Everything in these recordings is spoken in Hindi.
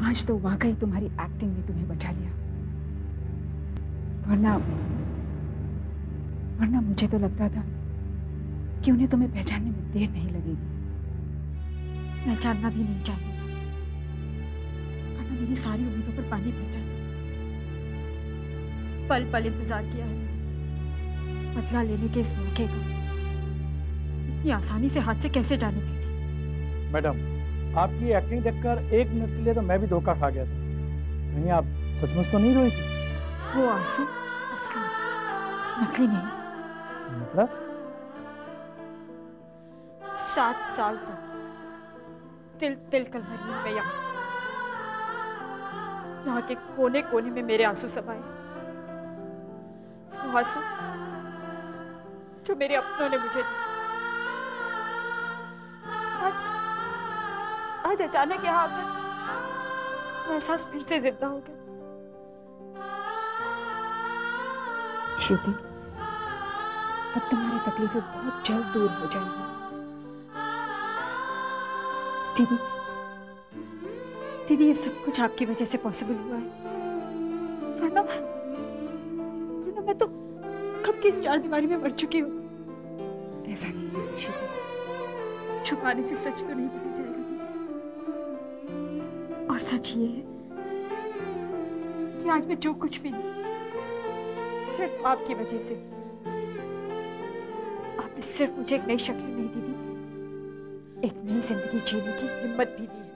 आज तो वाकई तुम्हारी एक्टिंग ने तुम्हें बचा लिया। वरना वरना मुझे तो लगता था कि उन्हें तुम्हें पहचानने में देर नहीं लगेगी। पहचानना भी नहीं वरना मेरी सारी उम्मीदों पर पानी फिर जाता। पल पल इंतज़ार किया है मैंने। बदला लेने के इस मौके का। इतनी आसानी से हाथ से कैसे जाने दी थी मैडम आपकी एक्टिंग देखकर एक मिनट के लिए तो मैं भी धोखा खा गया था। कहीं आप सचमुच तो नहीं रोई थी? वो आँसू असली नकली नहीं। मतलब? सात साल तक तिल तिल कर हूँ मैं यहाँ यहाँ के कोने कोने में मेरे आँसू समाये वो आँसू जो मेरे अपनों ने मुझे दिए आज आज अचानक यहाँ आकर एहसास फिर से ज़िंदा हो गया श्रुति अब तुम्हारी तकलीफें बहुत जल्द दूर हो जाएँगी। दीदी दीदी ये सब कुछ आपकी वजह से पॉसिबल हुआ है। वरना वरना मैं तो कब की इस चार दीवारी में मर चुकी हूँ। ऐसा नहीं है श्रुति। छुपाने से सच तो नहीं बदल जाएगा। और सच ये है कि आज मैं जो कुछ भी सिर्फ़ आपकी वजह से आपने सिर्फ़ मुझे एक नई शक्ल नहीं दी थी, एक नई ज़िंदगी जीने की हिम्मत भी दी है।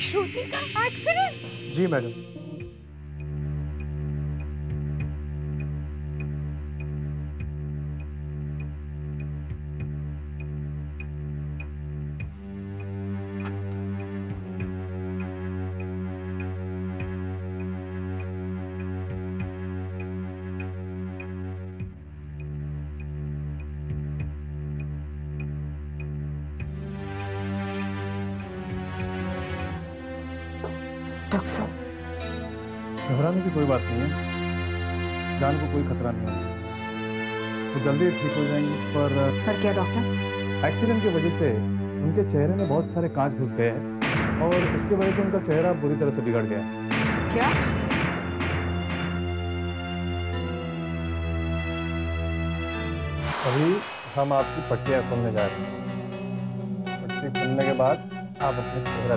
श्रुति का एक्सीडेंट जी मैडम। डॉक्टर साहब। घबराने की कोई बात नहीं है। जान को कोई खतरा नहीं है। वो जल्दी ठीक हो जाएँगी पर पर क्या डॉक्टर? एक्सीडेंट की वजह से उनके चेहरे में बहुत सारे कांच घुस गए हैं और इसकी वजह से उनका चेहरा बुरी तरह से बिगड़ गया है। क्या? अभी हम आपकी पट्टियाँ खोलने जा रहे हैं। पट्टी खोलने के बाद आप अपना चेहरा